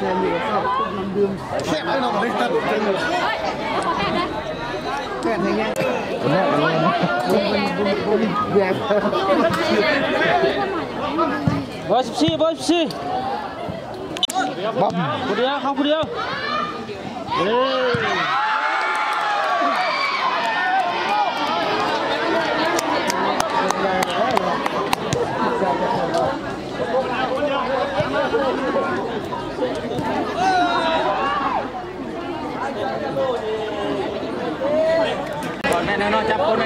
xem thì sao cũng năm đường xem cái nó đấy thật trên rồi kẹt này nha Bos sih, bos sih. Bom. Kudia, kamu kudia. Neno, no, no, no,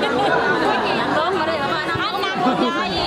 Nắng đốm ở đây là ba năm. Năm năm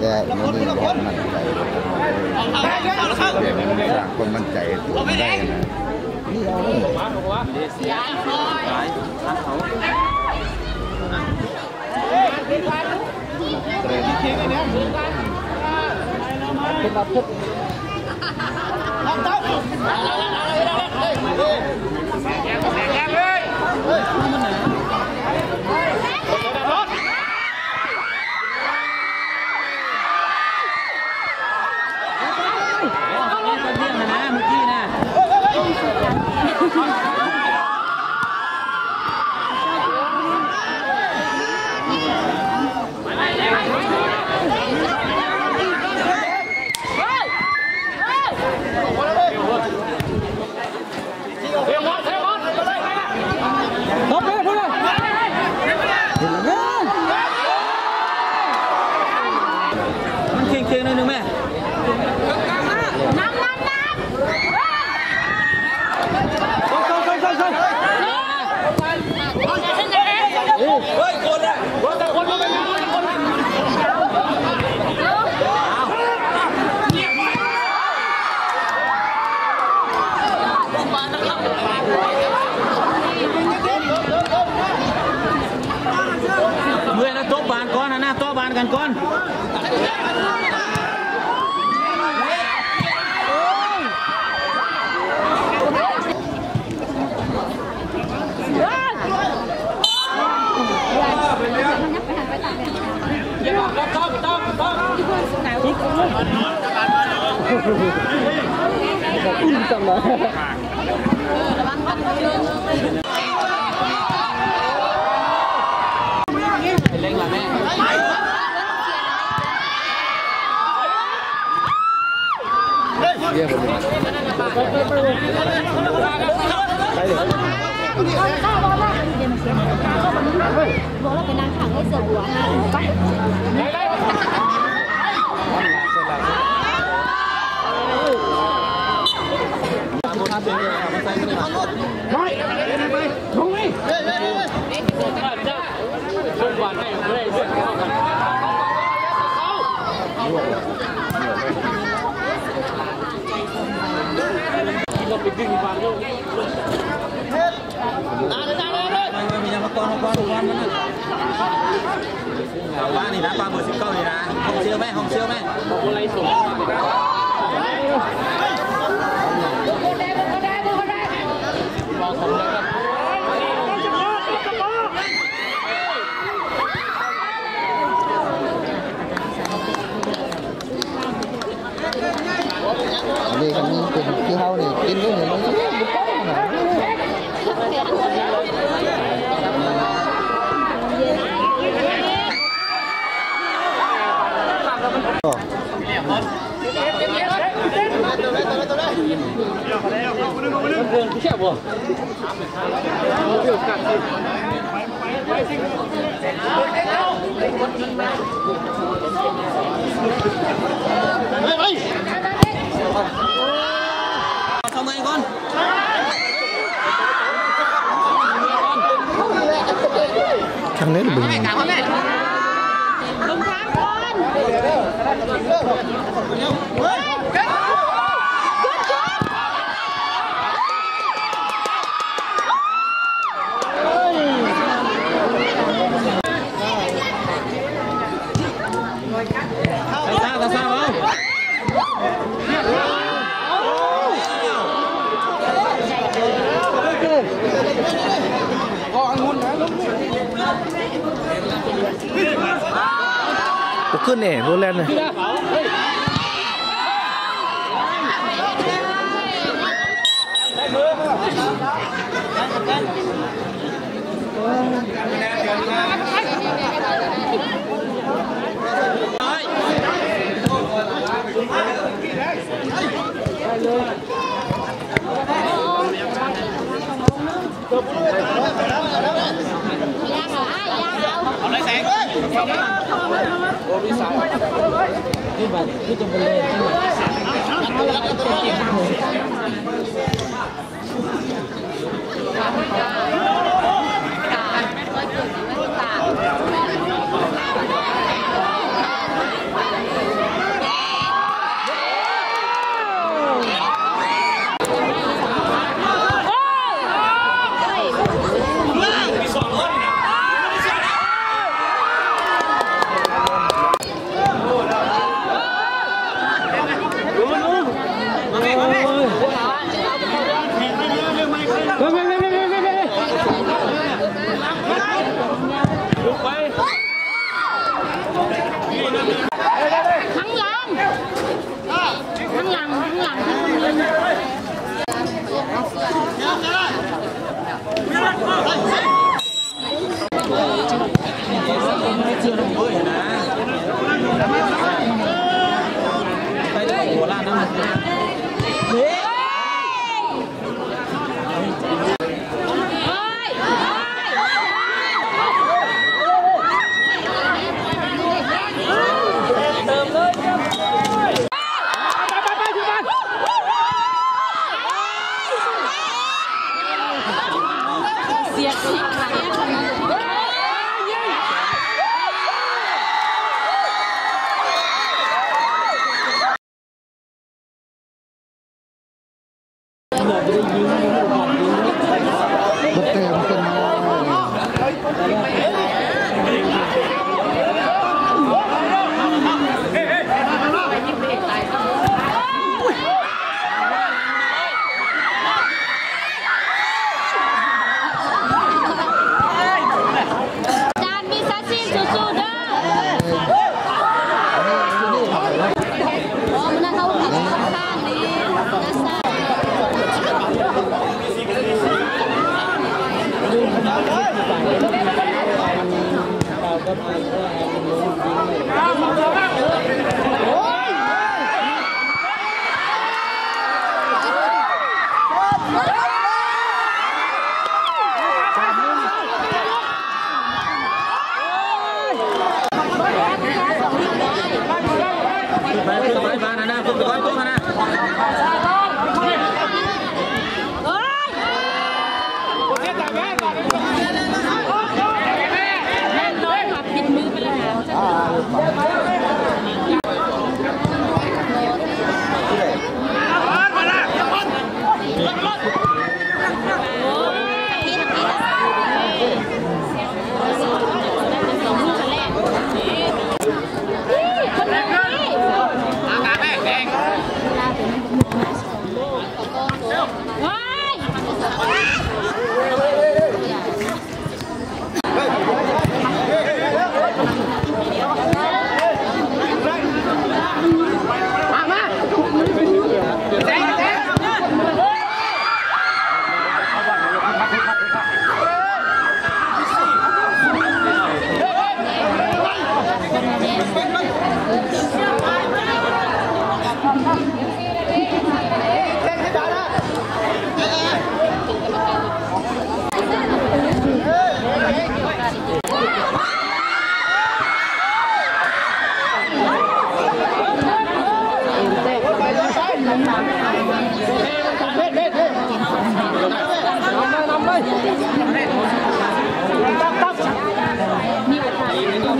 dạ yeah, nó đi bọn mình chạy để mình ra con mình chạy tụi mình đây nè Hãy subscribe cho kênh Ghiền Mì Gõ Để không bỏ lỡ những video hấp dẫn เฮ้นะ เเล่นละแม่เยี่เลยบอกแล้เป็นนางขังให้เสือหัวนะ Rồi, đúng đi. Không quản này, đây rất khó khăn. Hãy subscribe cho kênh Ghiền Mì Gõ Để không bỏ lỡ những video hấp dẫn Bảo ba thì đá ba vừa xích câu thì đá Không siêu mẹ, không siêu mẹ Không lấy sổ 감사합 니. Xong rồi anh con. Thằng đấy là bình. Cảm ơn mẹ. Đúng tháng con. ขึ้นเนี่ยพูดเล่นเลย không lấy sáng. Không lấy. Cô đi sai. Đi vào, cứ tung 뭐, 나도. Bye-bye.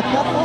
Let's go.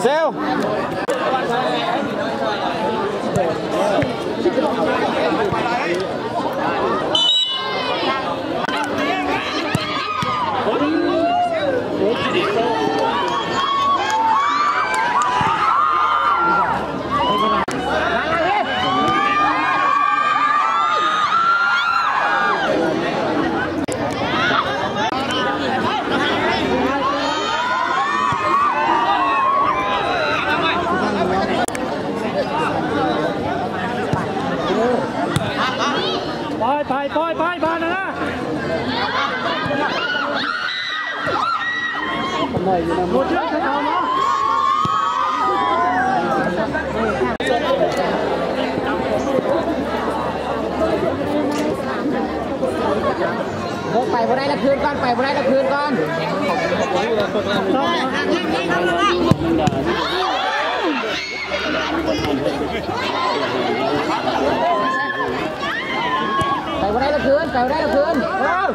Sale. ไปไปไปไปไปนะนะหมดเรื่องแล้วเนาะไปบ่ได้ละคืนก่อนไปบ่ได้ละคืนก่อน Chạy qua đây là Cường, chạy qua đây là Cường. Không.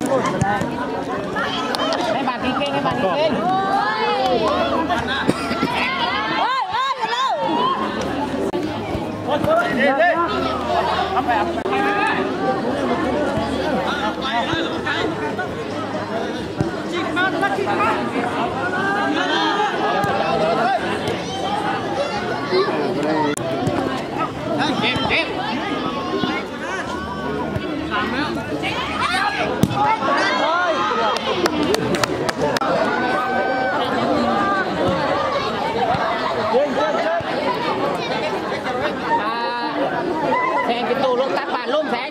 แทงกินตูรถตักบาทล่มแทง